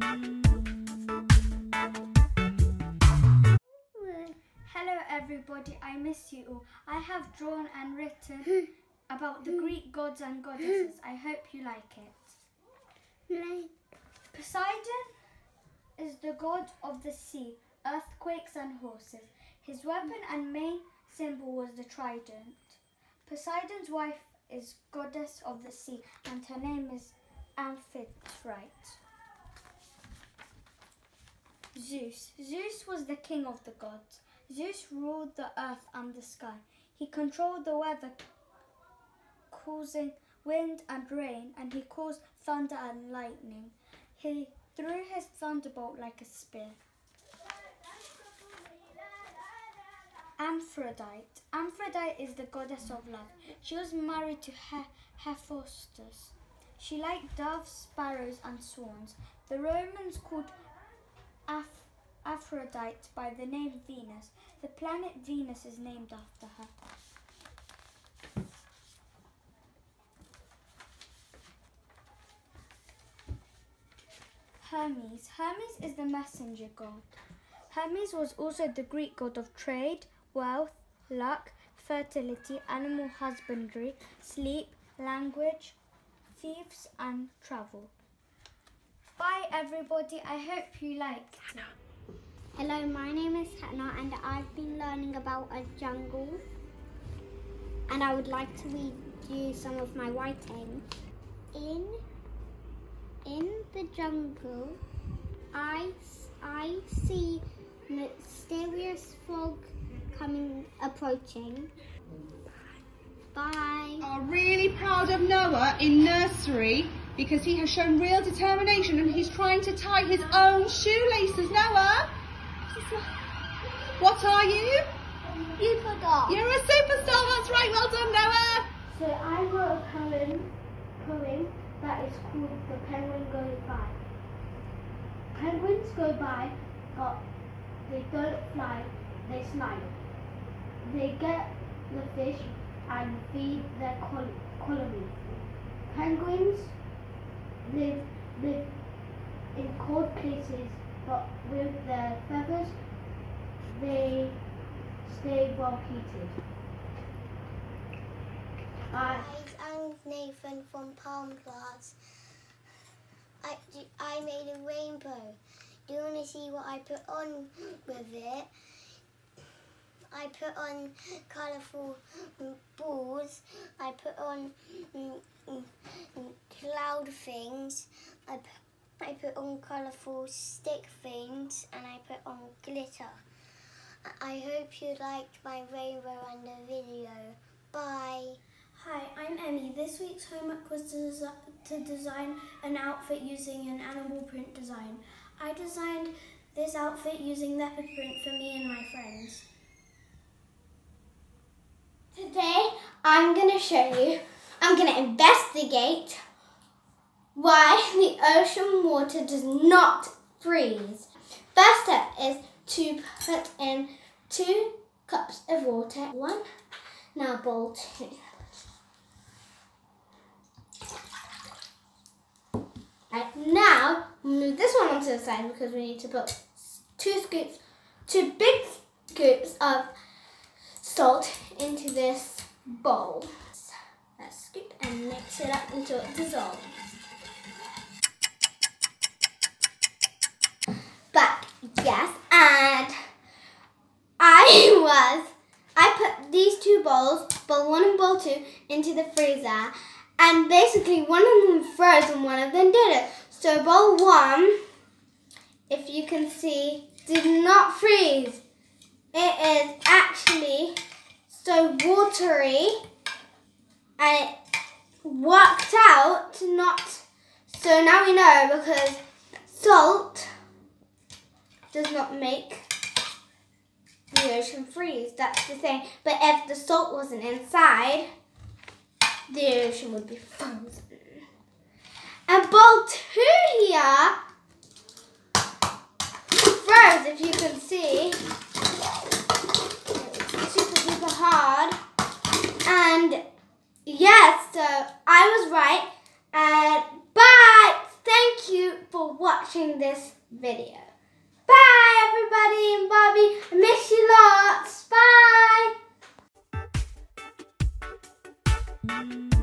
Hello everybody, I miss you all. I have drawn and written about the Greek gods and goddesses. I hope you like it. Poseidon is the god of the sea, earthquakes and horses. His weapon and main symbol was the trident. Poseidon's wife is goddess of the sea and her name is Amphitrite. Zeus. Zeus was the king of the gods. Zeus ruled the earth and the sky. He controlled the weather, causing wind and rain, and he caused thunder and lightning. He threw his thunderbolt like a spear. Aphrodite. Aphrodite is the goddess of love. She was married to he- Hephaestus. She liked doves, sparrows, and swans. The Romans called Aph- Aphrodite by the name Venus. The planet Venus is named after her. Hermes. Hermes is the messenger god. Hermes was also the Greek god of trade, wealth, luck, fertility, animal husbandry, sleep, language, thieves, and travel. Bye, everybody. I hope you liked it. Hello, my name is Hannah and I've been learning about a jungle and I would like to read you some of my writing. In in the jungle, I, I see mysterious fog coming approaching. Bye. Bye. are really proud of Noah in nursery because he has shown real determination and he's trying to tie his own shoelaces. Noah, what are you? Forgot. You're a superstar. That's right. Well done, Noah. So I wrote a poem, poem that is called The Penguin Goes By. Penguins go by, but they don't fly, they slide. They get the fish and feed their col- colony. Penguins live, live in cold places, but with their feathers, they stay well heated. Uh, I'm Nathan from Palm Class. I, I made a rainbow. Do you want to see what I put on with it? I put on colourful balls. I put on mm, mm, cloud things. I put, I put on colourful stick things and I put on glitter. I- I hope you liked my rainbow and the video. Bye. Hi, I'm Emmy. This week's homework was to, desi- to design an outfit using an animal print design. I designed this outfit using leopard print for me and my friends. Today, I'm going to show you, I'm going to investigate why the ocean water does not freeze. First step is to put in two cups of water. One, now bowl two. Right, now, move this one onto the side because we need to put two scoops, two big scoops of salt into this bowl. Let's scoop and mix it up until it dissolves. But yes, and I was I put these two bowl one and bowl two, into the freezer, and basically one of them froze and one of them didn't. So bowl one, if you can see, did not freeze. It is actually so watery and it worked out not so now we know because salt does not make the ocean freeze that's the thing but if the salt wasn't inside the ocean would be frozen and bowl two here froze if you can see it's super duper hard. And yes, so I was right. And bye. Thank you for watching this video everybody and Bobby. I miss you lots. Bye.